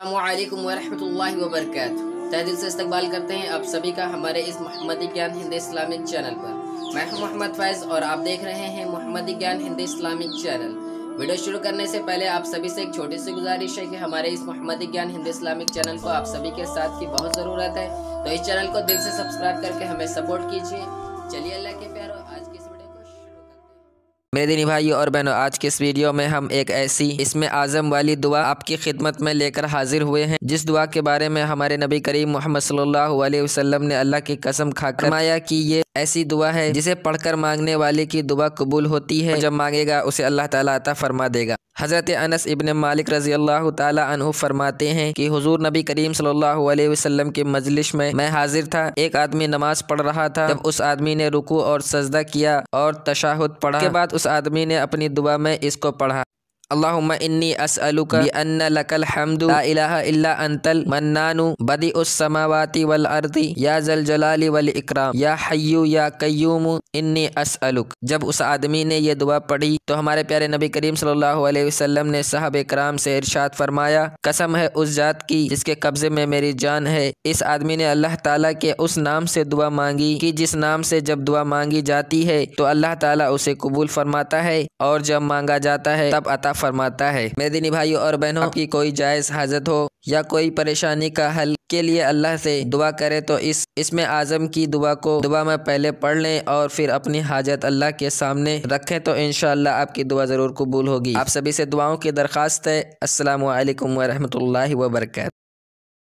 अल्लाम वरहमल वबरक दिल से इस्तकबाल करते हैं आप सभी का हमारे इस मोहम्मदी ज्ञान हिंद इस्लामिक चैनल पर। मैं हूँ मोहम्मद फैज़ और आप देख रहे हैं मोहम्मदी ज्ञान हिंद इस्लामिक चैनल। वीडियो शुरू करने से पहले आप सभी से एक छोटी सी गुजारिश है कि हमारे इस मोहम्मदी ज्ञान हिंद इस्लामिक चैनल को आप सभी के साथ की बहुत ज़रूरत है। तो इस चैनल को दिल से सब्सक्राइब करके हमें सपोर्ट कीजिए। चलिए मेरे दिनी भाई और बहनों, आज के इस वीडियो में हम एक ऐसी इसमें आज़म वाली दुआ आपकी खिदमत में लेकर हाजिर हुए हैं, जिस दुआ के बारे में हमारे नबी करीम मोहम्मद सल्लल्लाहु अलैहि वसल्लम ने अल्लाह की कसम खाकर फरमाया की ये ऐसी दुआ है जिसे पढ़कर मांगने वाले की दुआ कबूल होती है। जब मांगेगा, उसे अल्लाह ताला अता फरमा देगा। हज़रत अनस इबन मालिक रज़ी अल्लाह तु फरमाते हैं कि, हुजूर नबी करीम सल्लल्लाहु अलैहि वसल्लम की मजलिस में मैं हाजिर था। एक आदमी नमाज़ पढ़ रहा था। जब उस आदमी ने रुकू और सजदा किया और तशाहुद पढ़ा के बाद उस आदमी ने अपनी दुआ में इसको पढ़ा। अल्लाहुम्मा इन्नी असअलुका बिअन्न लकल हम्दु ला इलाहा इल्ला अंतल मन्नानु बदी उस समावाती वल अर्दी या जल जलाली वल इकराम या हय्यू या कय्यूम इन्नी असअलुक जब उस आदमी ने यह दुआ पढ़ी तो हमारे प्यारे नबी करीम सल्लल्लाहु अलैहि वसल्लम ने साहब इकराम से इरशाद फरमाया कसम है उस जात की जिसके कब्जे में मेरी जान है इस आदमी ने अल्लाह ताला के उस नाम से दुआ मांगी कि जिस नाम से जब दुआ मांगी जाती है तो अल्लाह ताला उसे कबूल फरमाता है और जब मांगा जाता है तब अता फरमाता है। मेरे दिनी भाइयों और बहनों की कोई जायज़ हाजत हो या कोई परेशानी का हल के लिए अल्लाह से दुआ करे तो इस, इसमें आज़म की दुआ को दुआ में पहले पढ़ लें और फिर अपनी हाजत अल्लाह के सामने रखें तो इन आपकी दुआ ज़रूर कबूल होगी। आप सभी से दुआओं की दरख्वास्त है। असल वरहमल वर्का